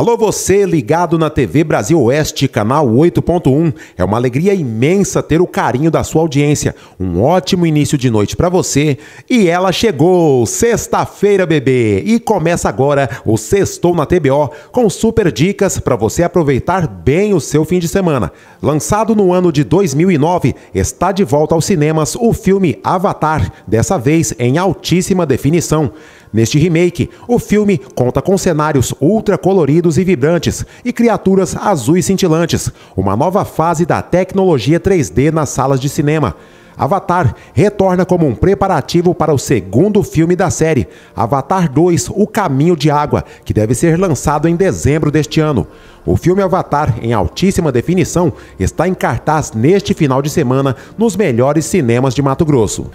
Alô, você ligado na TV Brasil Oeste, canal 8.1. É uma alegria imensa ter o carinho da sua audiência. Um ótimo início de noite para você. E ela chegou, sexta-feira, bebê. E começa agora o Sextou na TBO com super dicas para você aproveitar bem o seu fim de semana. Lançado no ano de 2009, está de volta aos cinemas o filme Avatar, dessa vez em altíssima definição. Neste remake, o filme conta com cenários ultra coloridos e vibrantes e criaturas azuis cintilantes, uma nova fase da tecnologia 3D nas salas de cinema. Avatar retorna como um preparativo para o segundo filme da série, Avatar 2: O Caminho de Água, que deve ser lançado em dezembro deste ano. O filme Avatar, em altíssima definição, está em cartaz neste final de semana nos melhores cinemas de Mato Grosso.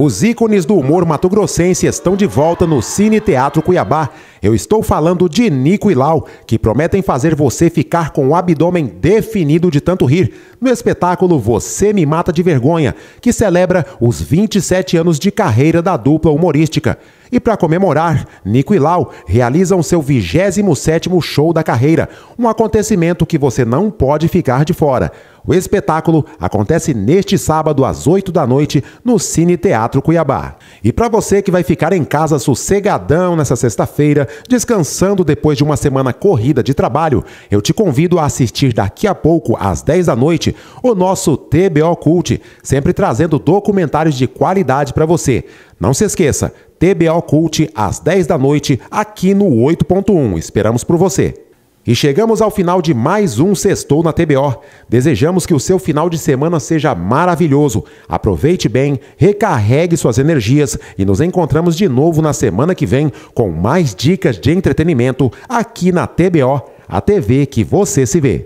Os ícones do humor mato-grossense estão de volta no Cine Teatro Cuiabá. Eu estou falando de Nico e Lau, que prometem fazer você ficar com o abdômen definido de tanto rir, no espetáculo Você Me Mata de Vergonha, que celebra os 27 anos de carreira da dupla humorística. E para comemorar, Nico e Lau realizam seu 27º show da carreira, um acontecimento que você não pode ficar de fora. O espetáculo acontece neste sábado às 8 da noite no Cine Teatro Cuiabá. E para você que vai ficar em casa sossegadão nessa sexta-feira, descansando depois de uma semana corrida de trabalho, eu te convido a assistir daqui a pouco às 10 da noite o nosso TBO Cult, sempre trazendo documentários de qualidade para você. Não se esqueça, TBO Cult às 10 da noite aqui no 8.1. Esperamos por você. E chegamos ao final de mais um Sextou na TBO. Desejamos que o seu final de semana seja maravilhoso. Aproveite bem, recarregue suas energias e nos encontramos de novo na semana que vem com mais dicas de entretenimento aqui na TBO, a TV que você se vê.